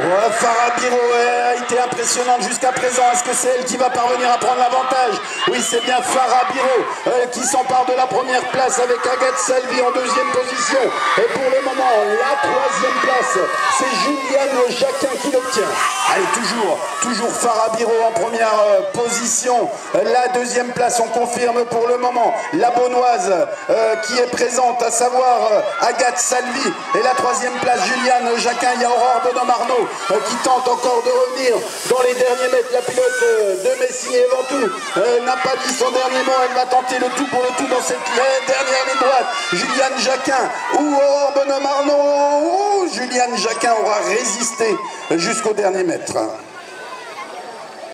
Farah Biro a été impressionnante jusqu'à présent. Est-ce que c'est elle qui va parvenir à prendre l'avantage? Oui, c'est bien Farah Biro qui s'empare de la première place avec Agathe Salvi en deuxième position. C'est Juliane Jacquin qui l'obtient. Allez, toujours, toujours Farah Biro en première euh, position. La deuxième place, on confirme pour le moment la Bonnoise euh, qui est présente, à savoir Agathe Salvi. Et la troisième place, Juliane Jacquin. Il y a Aurore Bonhomme Arnaud euh, qui tente encore de revenir dans les derniers mètres. La pilote euh, de Messi et Ventoux euh, n'a pas dit son dernier mot. Elle va tenter le tout pour le tout dans cette dernière ligne droite. Juliane Jacquin ou Aurore Juliane Jacquin aura résisté jusqu'au dernier mètre.